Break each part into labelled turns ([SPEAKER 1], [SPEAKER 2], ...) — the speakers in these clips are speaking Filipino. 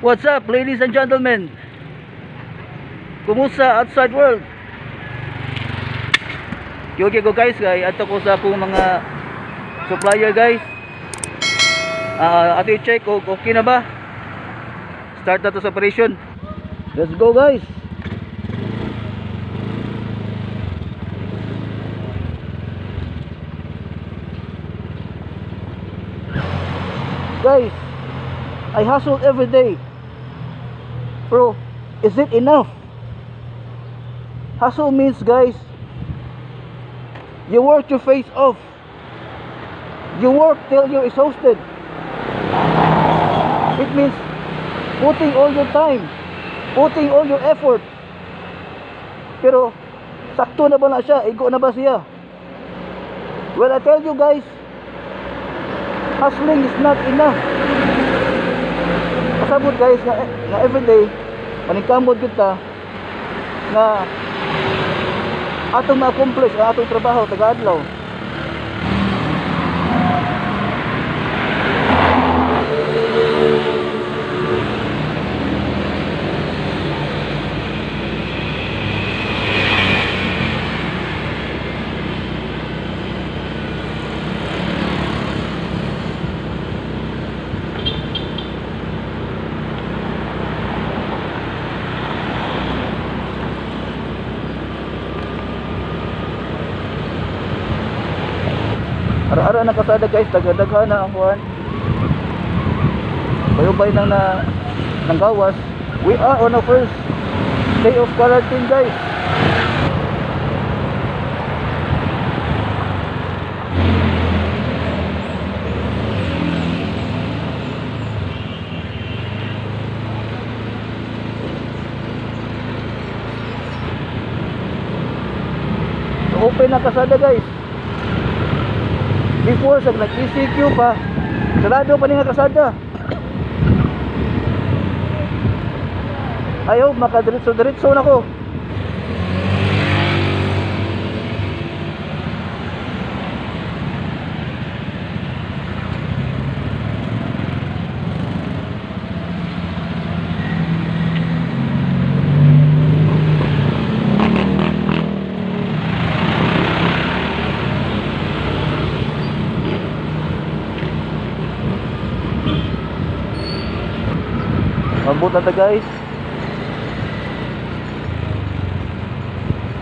[SPEAKER 1] What's up, ladies and gentlemen? Kumusta outside world? Yogi ko guys, kay ato ko sa akong mga supplier guys. Ah, ato i-check kung okay na ba. Start na to sa operation. Let's go guys. Guys, I hustle every day. Bro, is it enough? Hustle means, guys, you work your face off. You work till you're exhausted. It means putting all your time, putting all your effort. Pero, sakto na ba na siya? Igo na ba siya? Well, I tell you guys, hustling is not enough. Pasabot guys nga, nga everyday paningkamot kita nga atong ma-accomplish ang atong trabaho taga-adlaw. Na kasada guys, taga-daghan na ang kuhan. Bayubay nang na ng gawas. We are on our first day of quarantine guys. Open na kasada guys. Before sa nag-ECQ pa, sarado pa ni nga kasada. Ayaw, makadiritso-diritso na ko. Mabot na ta guys.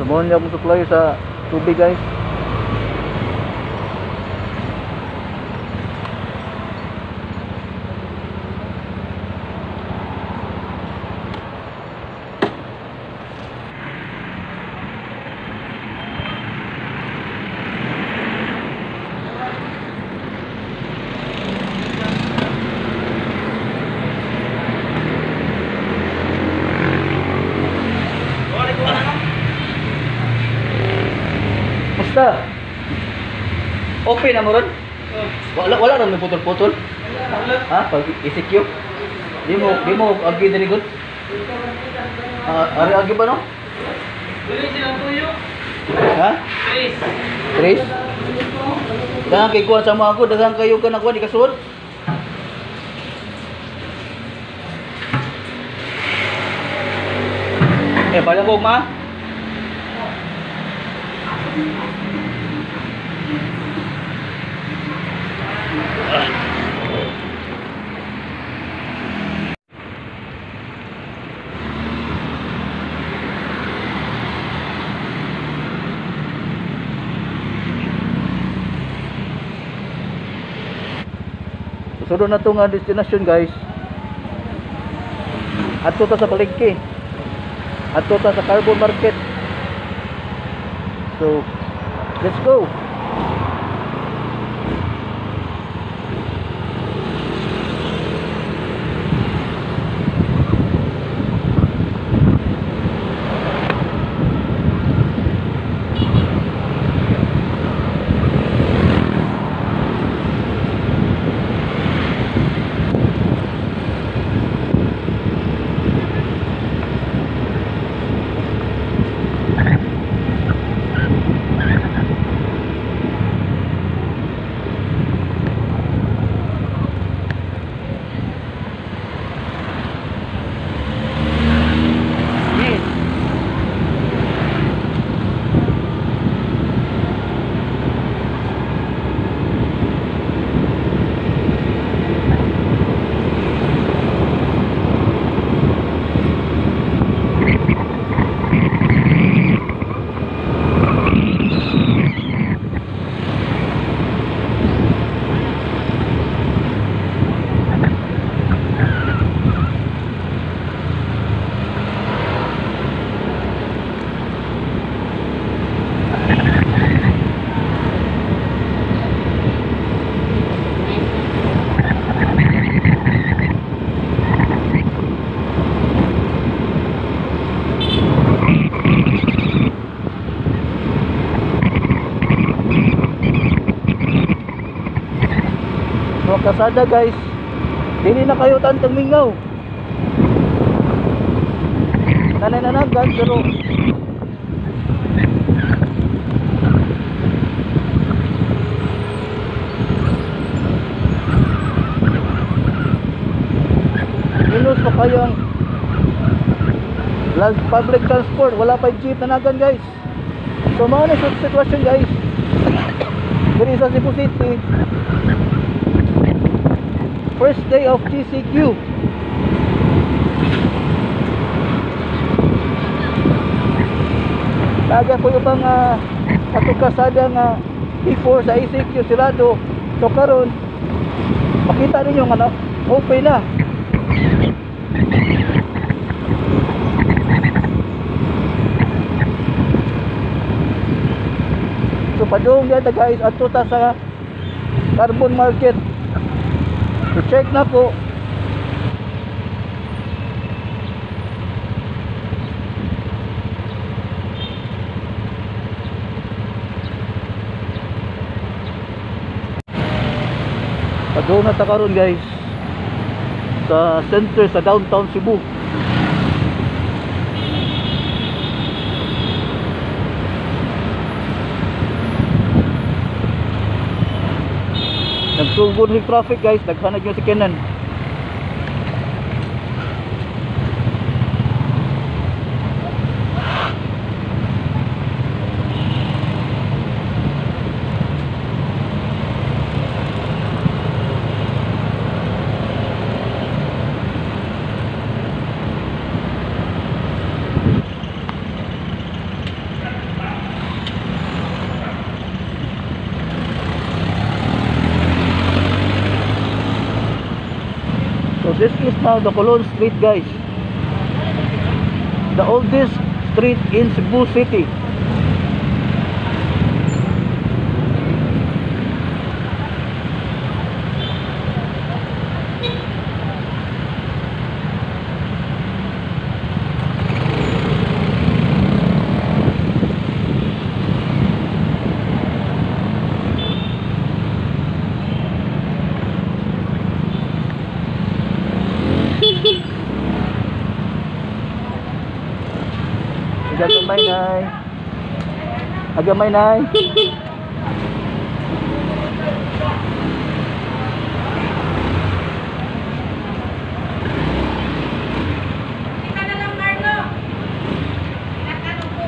[SPEAKER 1] Sumuhan niya akong supply sa tubig guys. Okay na mo ron? Wala wala ra may putol-putol. Ha? Pag ECQ. Di mo di mo agi diri gud. Ah, ari agi ba no? Ha? Chris? Dahan kay kuha sa mga ako, dahan kayo ka nakuha di kasuod. Eh, bala ko ma. Susunod na itong destination guys. Ato ta sa palengke. Ato ta sa carbon market. So, let's go. Kasada guys. Dili na kayo tantang mingaw. Nanananagan pero Minus pa kayang land public transport wala pa jeep nanagan guys so mao na sa sitwasyon guys diri sa Cebu City first day of GCQ Taga ko yung bang uh, kasada nga before sa ECQ sirado so karon makita ninyo nga open na So padung yan guys ato ta sa carbon market. So check na po. Padung na ta karon guys sa center sa downtown Cebu. Nagsugod ng traffic guys, naghanag yung sakyanan. So this is now the Colon Street guys. The oldest street in Cebu City. Agamay nay. Agamay nay.
[SPEAKER 2] Kita na lang, Marlo. Tinatanong ko.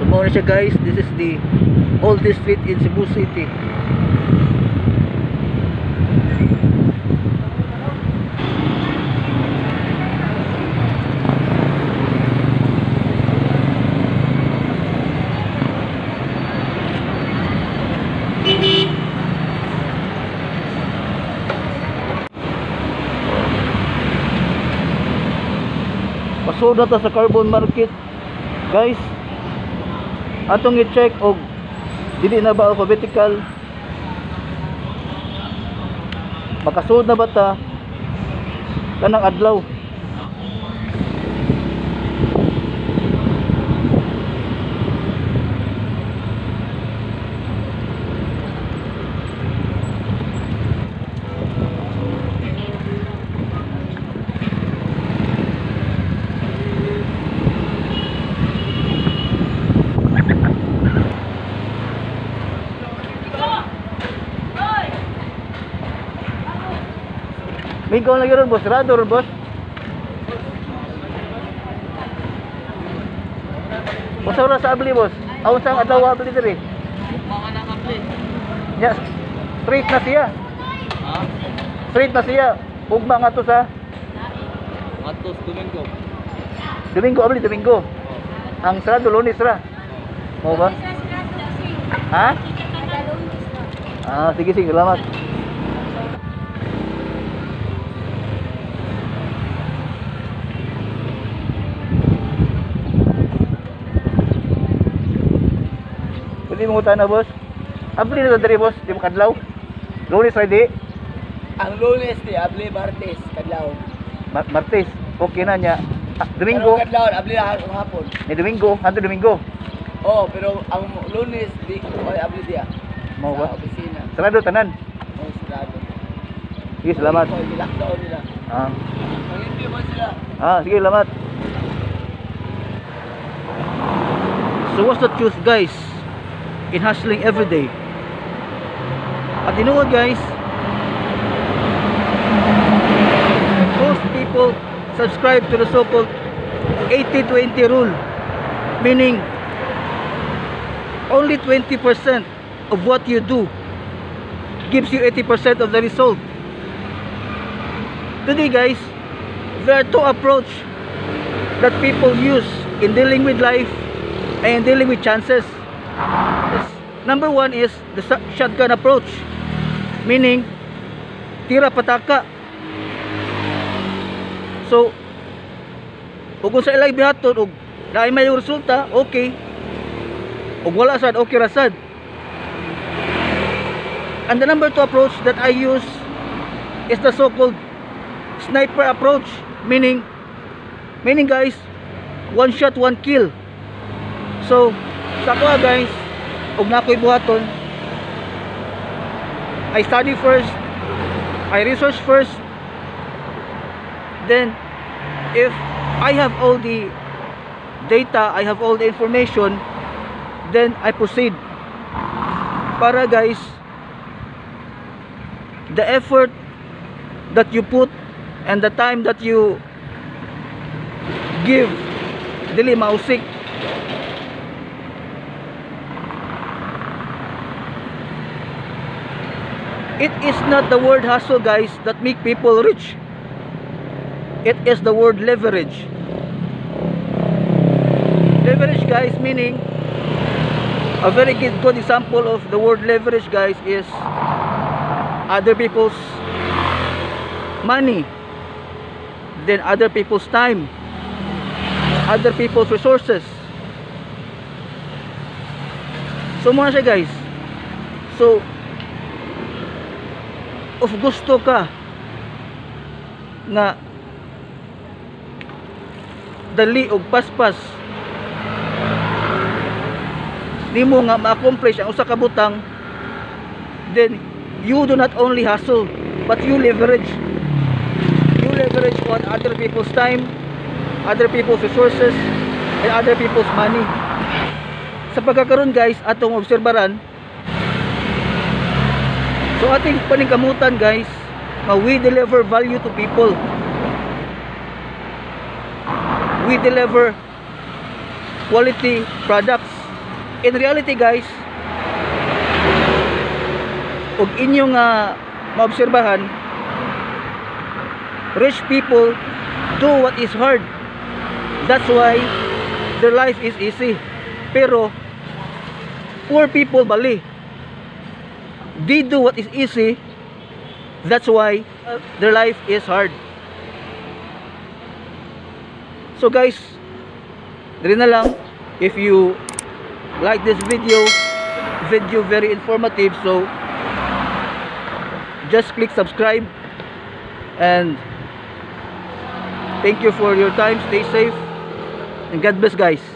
[SPEAKER 1] So siya guys, this is the oldest street in Cebu City. Pasod na ta sa carbon market. Guys, atong i-check og dili na ba alphabetical? Makasud na ba ta? Kanang adlaw ikaw lagi ron boss. Rado ron boss. Basta oras sa abli boss. Aun sang adlaw abli diri.
[SPEAKER 3] Mga nakapli.
[SPEAKER 1] Ya, straight na siya.
[SPEAKER 3] Ha?
[SPEAKER 1] straight na siya. Ugma nga to sa
[SPEAKER 3] Atos Domingo.
[SPEAKER 1] Domingo abli Domingo. Ang sarado lunes ra. Mo ba? Ha?
[SPEAKER 2] Na.
[SPEAKER 1] ah sige sige. Salamat Mo utana boss? Abli na diri boss, di mo kadlaw. Lunes ready?
[SPEAKER 3] Ang lunes ni Abli Martes, kadlaw.
[SPEAKER 1] Ma- Martes. Okay na niya. Ah, Domingo.
[SPEAKER 3] Pero kadlaw, Abli na hapon.
[SPEAKER 1] Ni Domingo, hanto Domingo.
[SPEAKER 3] Oh, pero ang lunes, di, ay Abli diya.
[SPEAKER 1] Mao ba?
[SPEAKER 3] Opisina.
[SPEAKER 1] Sarado tanan.
[SPEAKER 3] Oh, sarado.
[SPEAKER 1] Sige, salamat.
[SPEAKER 3] Oh, lockdown nila.
[SPEAKER 1] Ah,
[SPEAKER 3] Ang hindi mo sila.
[SPEAKER 1] ah sige, salamat. So what's the truth guys in hustling every day? At you know what guys? Most people subscribe to the so-called 80-20 rule. Meaning, only 20% of what you do gives you 80% of the result. Today guys, there are two approaches that people use in dealing with life and dealing with chances. Number one is the shotgun approach. Meaning, tira pataka. So, ug kung sa ilay bihaton ug naay may resulta, okay. Ug wala sad, okay ra sad. And the number two approach that I use is the so-called sniper approach. Meaning, meaning guys, one shot, one kill. So, sa ko guys, ug na ako'y buhaton, I study first, I research first, then if I have all the data, I have all the information, then I proceed. Para guys, the effort that you put and the time that you give dili mausik it is not the word hustle guys that make people rich. It is the word leverage. Leverage guys meaning a very good, good example of the word leverage guys is other people's money then other people's time other people's resources. So siya guys so of gusto ka nga dali og paspas nimo nga ma-accomplish ang usa ka butang then you do not only hustle but you leverage. You leverage on other people's time other people's resources and other people's money. Sa pagkakaroon guys atong obserbaran so ating paningkamutan guys we deliver value to people. We deliver quality products. In reality guys ug inyong nga maobserbahan rich people do what is hard. That's why their life is easy. Pero poor people bali they do what is easy. That's why their life is hard. So guys dali na lang. If you like this video video very informative so just click subscribe and thank you for your time. Stay safe and God bless guys